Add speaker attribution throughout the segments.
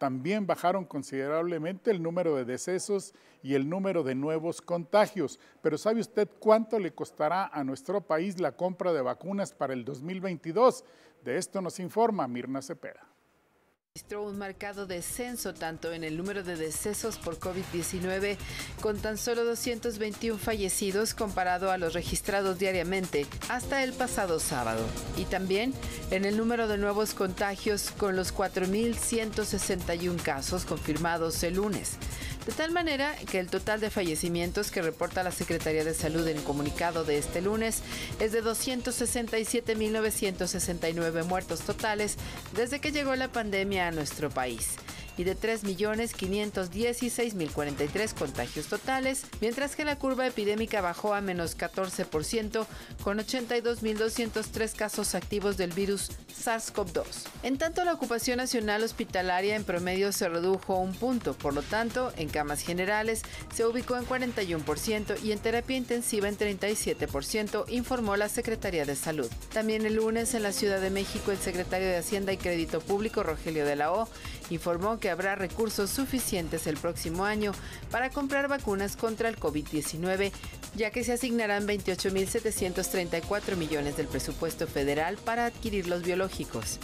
Speaker 1: también bajaron considerablemente el número de decesos y el número de nuevos contagios. Pero ¿sabe usted cuánto le costará a nuestro país la compra de vacunas para el 2022? De esto nos informa Mirna Cepeda
Speaker 2: registró un marcado descenso tanto en el número de decesos por COVID-19, con tan solo 221 fallecidos comparado a los registrados diariamente hasta el pasado sábado, y también en el número de nuevos contagios con los 4.161 casos confirmados el lunes. De tal manera que el total de fallecimientos que reporta la Secretaría de Salud en el comunicado de este lunes es de 267.969 muertos totales desde que llegó la pandemia nuestro país y de 3.516.043 contagios totales, mientras que la curva epidémica bajó a menos 14% con 82.203 casos activos del virus SARS-CoV-2. En tanto, la ocupación nacional hospitalaria en promedio se redujo un punto, por lo tanto, en camas generales se ubicó en 41% y en terapia intensiva en 37%, informó la Secretaría de Salud. También el lunes en la Ciudad de México, el secretario de Hacienda y Crédito Público, Rogelio de la O, informó que habrá recursos suficientes el próximo año para comprar vacunas contra el COVID-19, ya que se asignarán 28.734 millones del presupuesto federal para adquirir los biológicos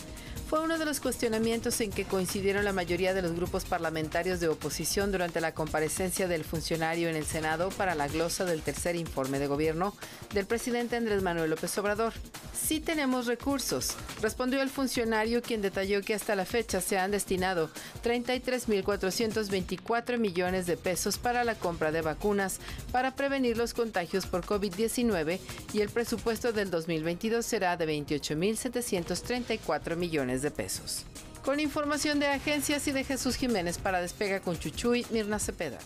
Speaker 2: fue uno de los cuestionamientos en que coincidieron la mayoría de los grupos parlamentarios de oposición durante la comparecencia del funcionario en el Senado para la glosa del tercer informe de gobierno del presidente Andrés Manuel López Obrador. Sí tenemos recursos, respondió el funcionario quien detalló que hasta la fecha se han destinado 33.424 millones de pesos para la compra de vacunas para prevenir los contagios por COVID-19 y el presupuesto del 2022 será de 28.734 de pesos. Con información de agencias y de Jesús Jiménez para Despega con Chuchuy, Mirna Cepeda.